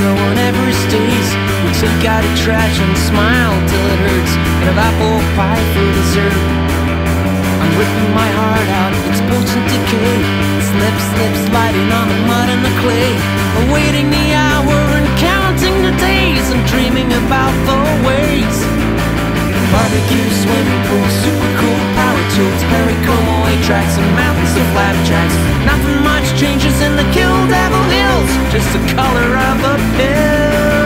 no one ever stays. We take out a trash and smile till it hurts. And have apple pie for dessert. I'm ripping my heart out, it's potent decay. Slip, slip, sliding on the mud and the clay. Awaiting the hour and counting the days. I'm dreaming about the ways. Barbecue, swimming pool, super cool power tools Perry eight tracks and mountains of flapjacks Nothing much changes in the Kill Devil Hills Just the color of the pills.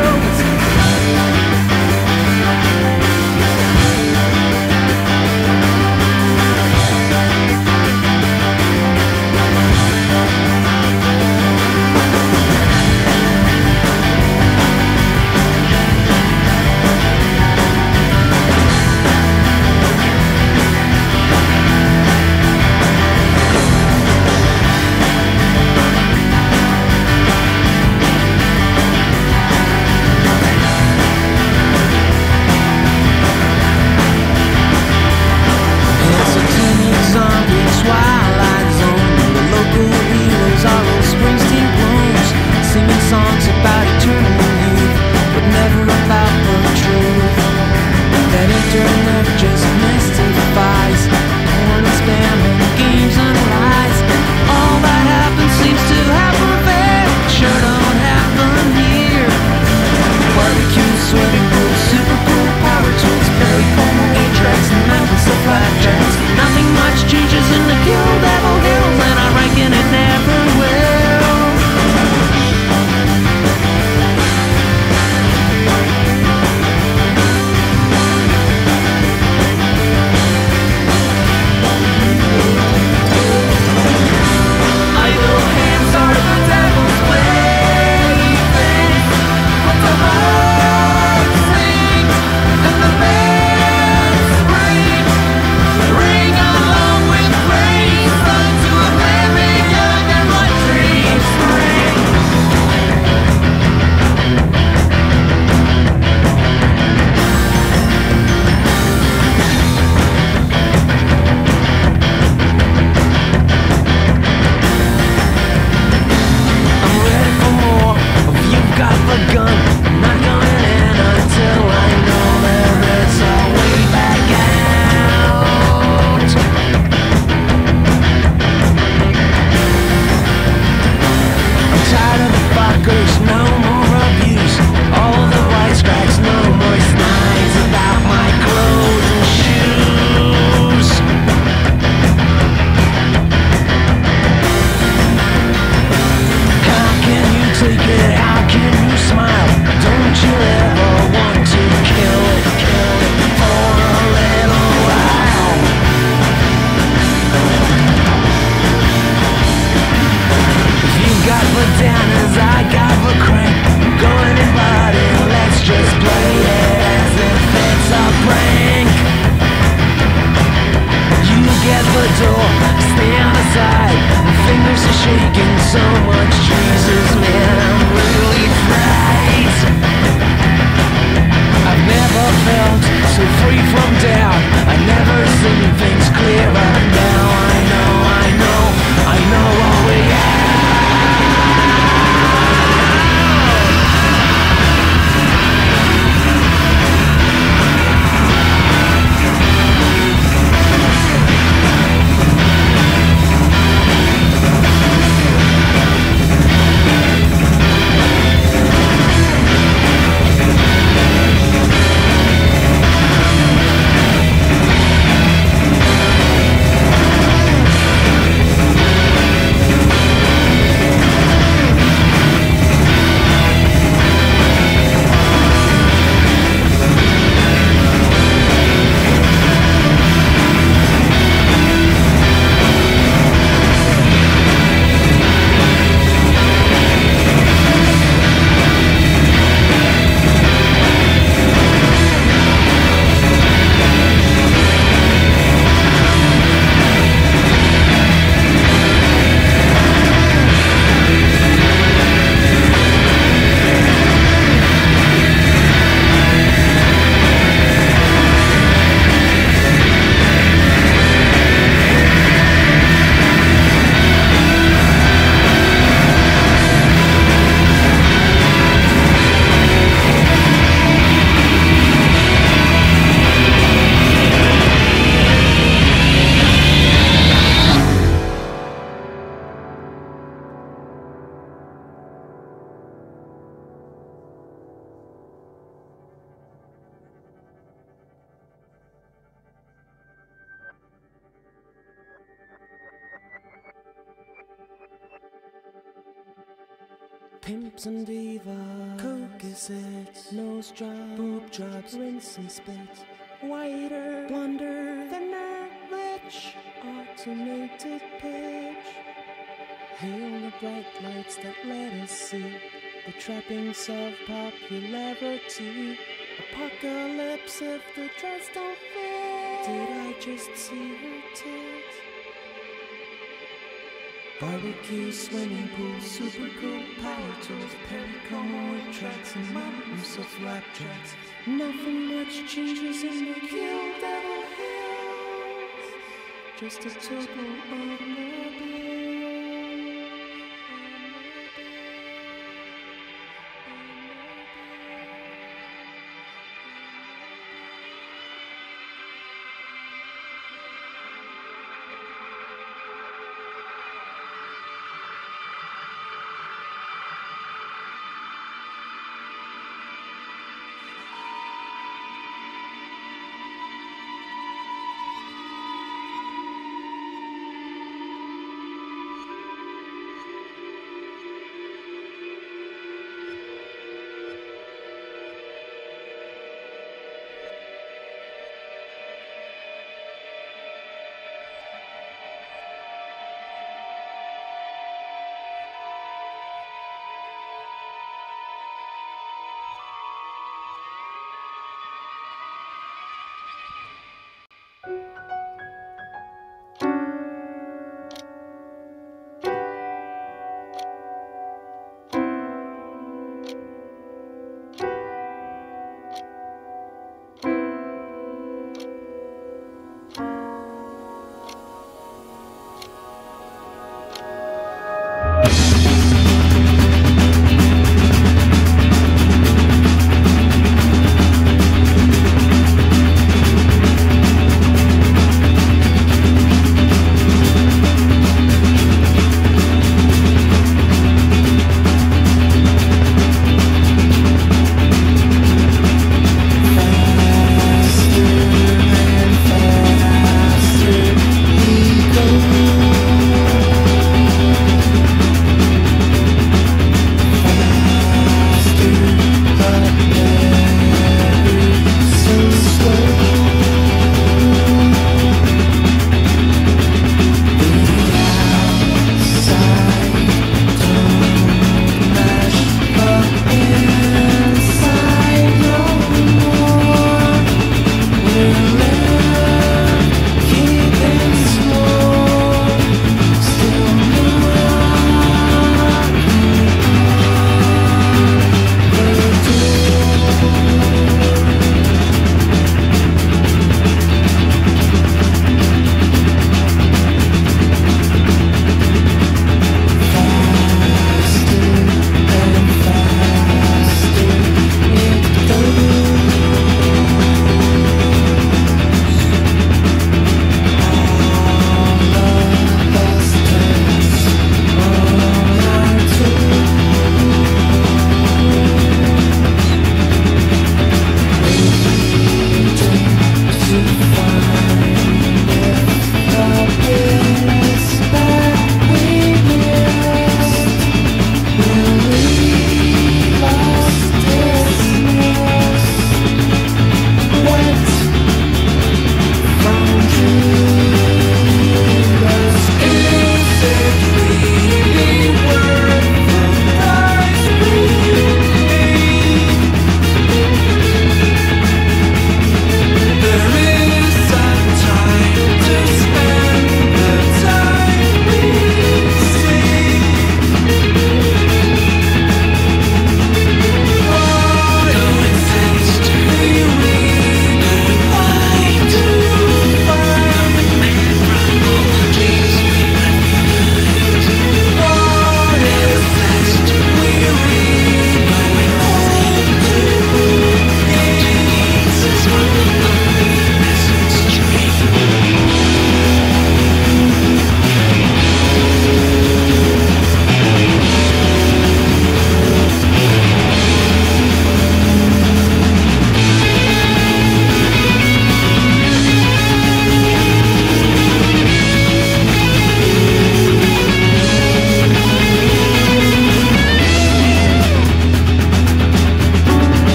Pimps and divas, coke hits, nose drop, boob drops, rinse and spit. Whiter, blonder, thinner, rich, automated pitch. Hail the bright lights that let us see the trappings of popularity. Apocalypse if the dress don't fit. Did I just see her tits? Barbecue, swimming pool, super cool power tools, Perry Como eight tracks, and mountains of rap tracks. Nothing much changes in the kill devil hills. Just a turbo on the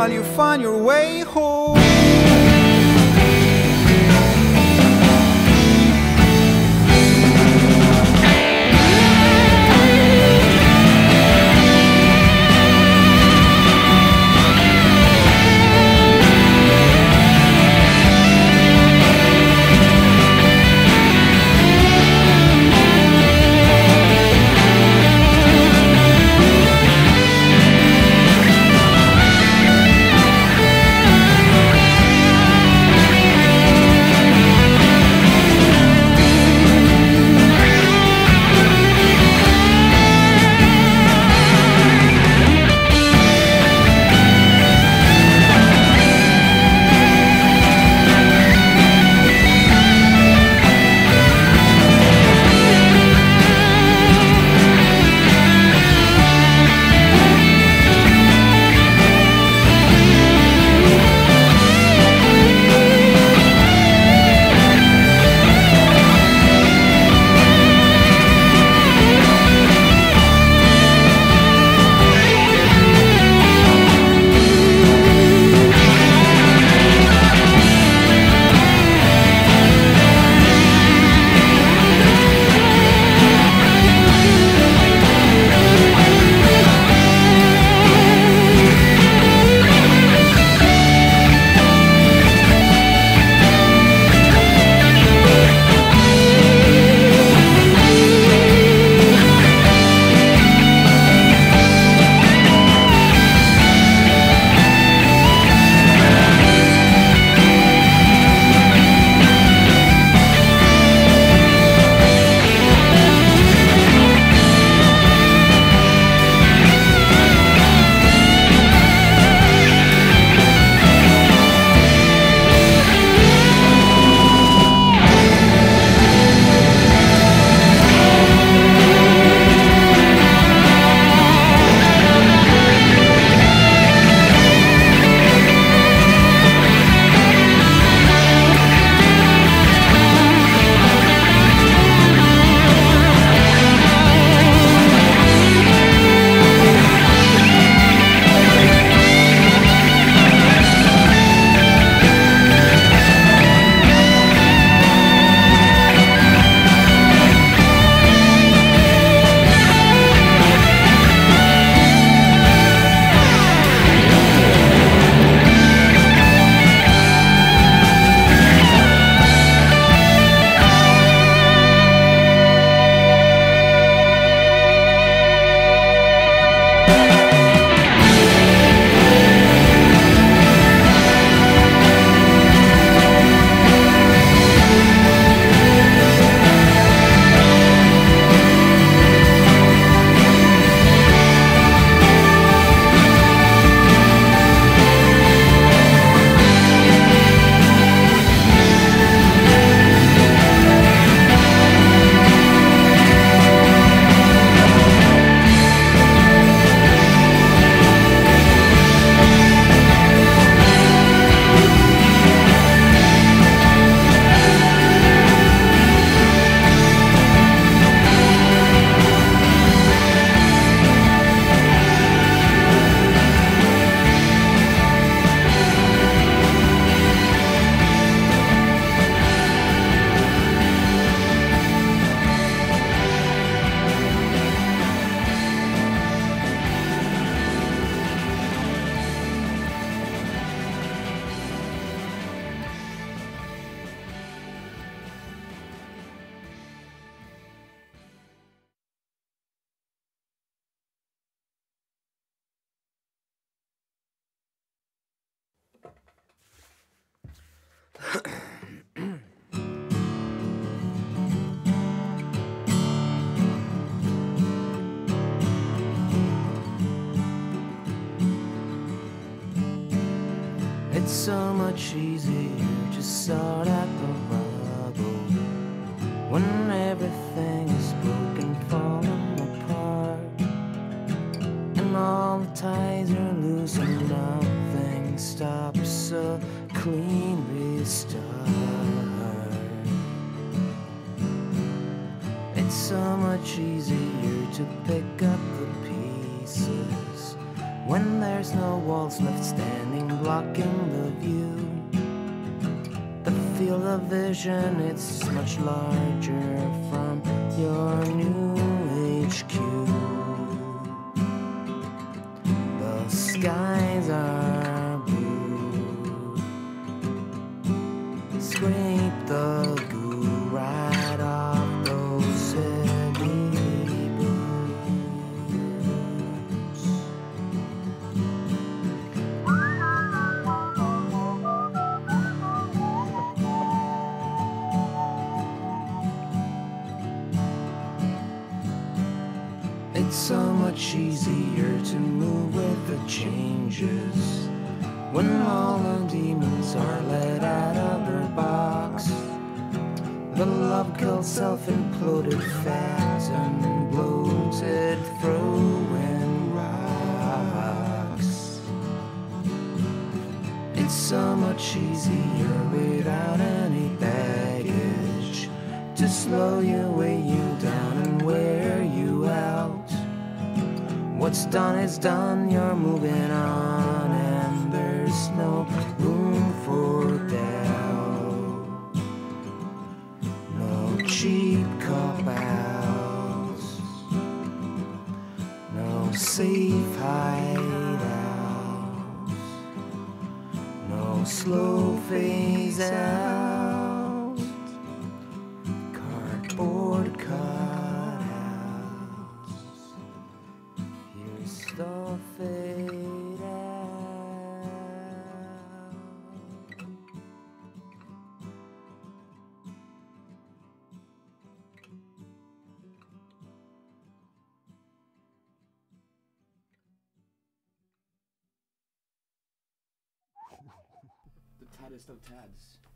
while you find your way home. scrape the thousand bloated throwing rocks. It's so much easier without any baggage to slow you, weigh you down, and wear you out. What's done is done, you're moving on. taddest no tads.